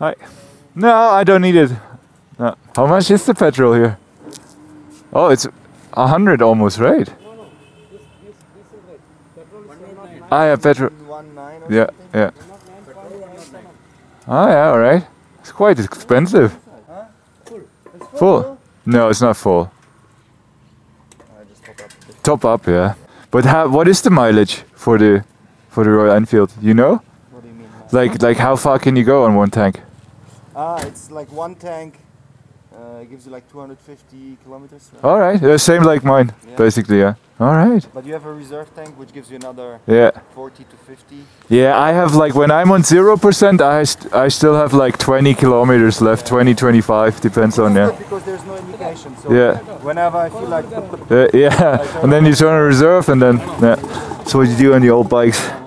Hi. No, I don't need it. No. How much is the petrol here? Oh, it's a hundred almost, right? No, no. This, this, this is right. Petrol is not nine. Ah, yeah, petrol. One nine or Yeah, something? yeah. Not nine point nine seven. Ah, yeah, all right. It's quite expensive. Full. It's Full? No, it's not full. I just top up. Top up, yeah. But how, what is the mileage for the for the Royal Enfield? You know? What do you mean? Like like how far can you go on one tank? Ah, it's like one tank. Uh, gives you like 250 kilometers. right? All right, yeah, same like mine, Yeah. basically. Yeah. All right. But you have a reserve tank which gives you another Yeah. 40 to 50. Yeah, I have like when I'm on zero percent, I st- I still have like 20 kilometers left, 20, 25, depends on yeah. Because there's no indication. So Yeah. whenever I feel like Uh, yeah, and then you turn on reserve, and then yeah, that's what you do on the old bikes.